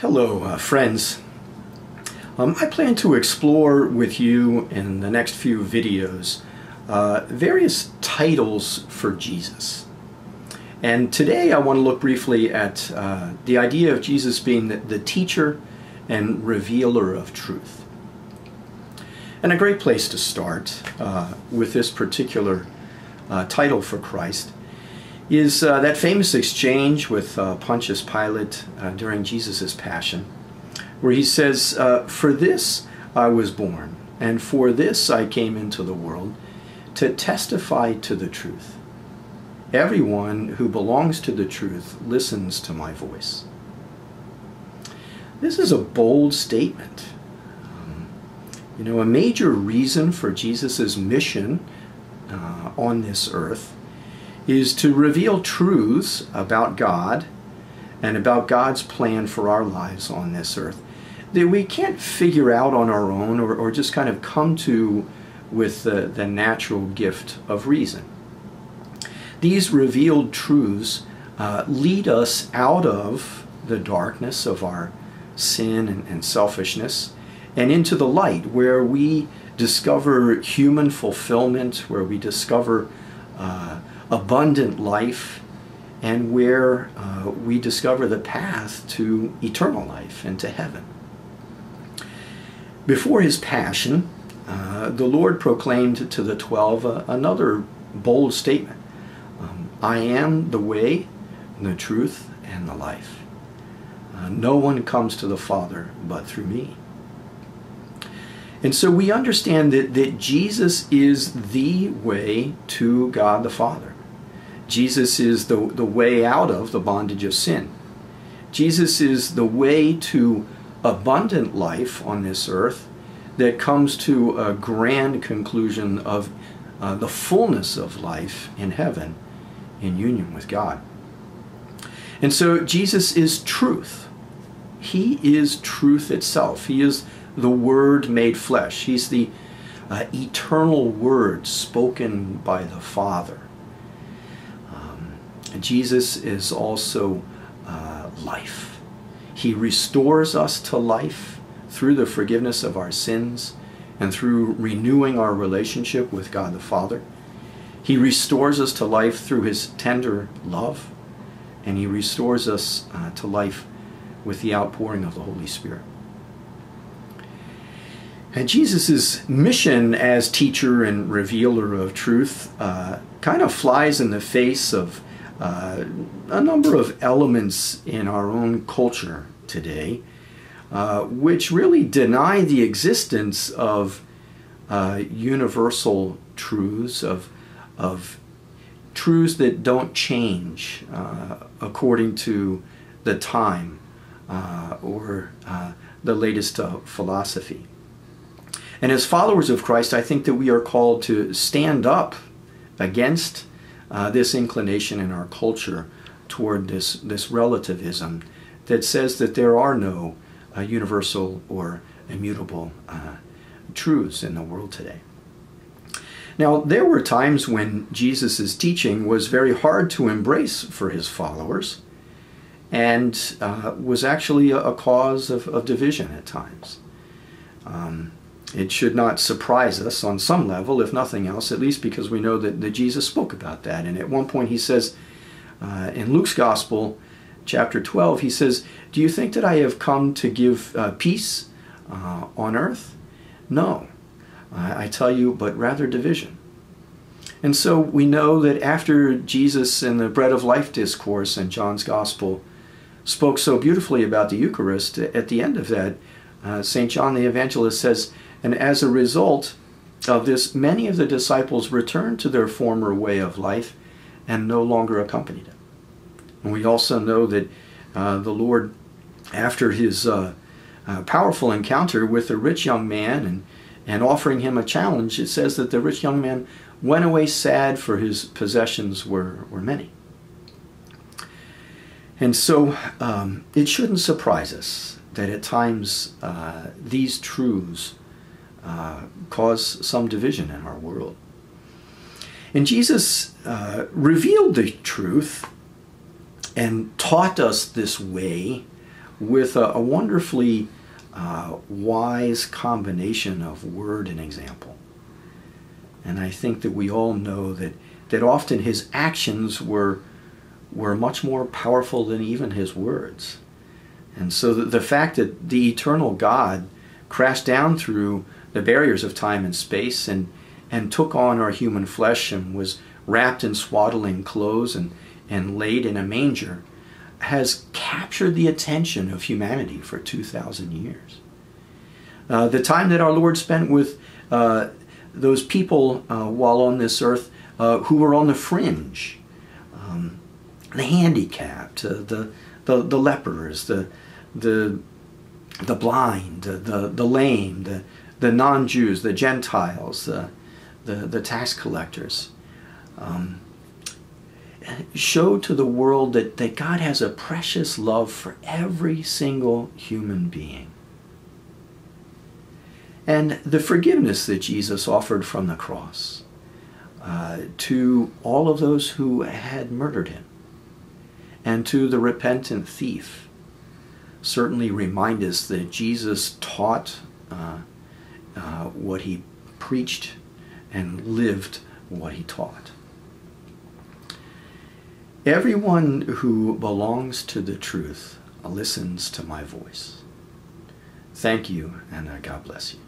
Hello, uh, friends. Um, I plan to explore with you in the next few videos uh, various titles for Jesus. And today I want to look briefly at uh, the idea of Jesus being the, the, teacher and revealer of truth. And a great place to start uh, with this particular uh, title for Christ is uh, that famous exchange with uh, Pontius Pilate uh, during Jesus' passion, where he says, uh, For this I was born, and for this I came into the world, to testify to the truth. Everyone who belongs to the truth listens to my voice. This is a bold statement. Um, you know, a major reason for Jesus' mission uh, on this earth is to reveal truths about God and about God's plan for our lives on this earth that we can't figure out on our own or, or just kind of come to with the, the natural gift of reason. These revealed truths uh, lead us out of the darkness of our sin and, and selfishness and into the light where we discover human fulfillment, where we discover uh, abundant life and where uh, we discover the path to eternal life and to heaven. Before his passion, uh, the Lord proclaimed to the twelve uh, another bold statement um, I am the way, the truth, and the life. Uh, no one comes to the Father but through me. And so we understand that, that Jesus is the way to God the Father. Jesus is the, the way out of the bondage of sin. Jesus is the way to abundant life on this earth that comes to a grand conclusion of uh, the fullness of life in heaven in union with God. And so Jesus is truth. He is truth itself. He is the Word made flesh. He's the uh, eternal Word spoken by the Father. Jesus is also uh, life. He restores us to life through the forgiveness of our sins and through renewing our relationship with God the Father. He restores us to life through his tender love, and he restores us uh, to life with the outpouring of the Holy Spirit. And Jesus' mission as teacher and revealer of truth uh, kind of flies in the face of uh, a number of elements in our own culture today uh, which really deny the existence of uh, universal truths, of, of truths that don't change uh, according to the time uh, or uh, the latest philosophy. And as followers of Christ, I think that we are called to stand up against uh, this inclination in our culture toward this, this relativism that says that there are no uh, universal or immutable uh, truths in the world today. Now, there were times when Jesus' teaching was very hard to embrace for his followers and uh, was actually a, a cause of, of, division at times. Um, it should not surprise us on some level, if nothing else, at least because we know that, that Jesus spoke about that. And at one point he says uh, in Luke's Gospel, chapter 12, he says, Do you think that I have come to give uh, peace uh, on earth? No, I, I tell you, but rather division. And so we know that after Jesus in the Bread of Life discourse in John's Gospel spoke so beautifully about the Eucharist, at the end of that, uh, St. John the Evangelist says, and as a result of this, many of the disciples returned to their former way of life and no longer accompanied him. And we also know that uh, the Lord, after his uh, uh, powerful encounter with the rich young man and, and offering him a challenge, it says that the rich young man went away sad for his possessions were, were many. And so um, it shouldn't surprise us that at times uh, these truths uh, cause some division in our world. And Jesus uh, revealed the truth and taught us this way with a, a wonderfully uh, wise combination of word and example. And I think that we all know that, that often his actions were, were much more powerful than even his words. And so the, the fact that the eternal God crashed down through the barriers of time and space and, and took on our human flesh and was wrapped in swaddling clothes and, and laid in a manger has captured the attention of humanity for 2,000 years. Uh, the time that our Lord spent with uh, those people uh, while on this earth uh, who were on the fringe, um, the handicapped, uh, the, the, the lepers, the, the, the blind, the, the lame, the, the non Jews, the Gentiles, the, the, the tax collectors. Um, show to the world that, that God has a precious love for every single human being. And the forgiveness that Jesus offered from the cross uh, to all of those who had murdered him and to the repentant thief certainly remind us that Jesus taught uh, uh, what he preached and lived what he taught. Everyone who belongs to the truth listens to my voice. Thank you, and uh, God bless you.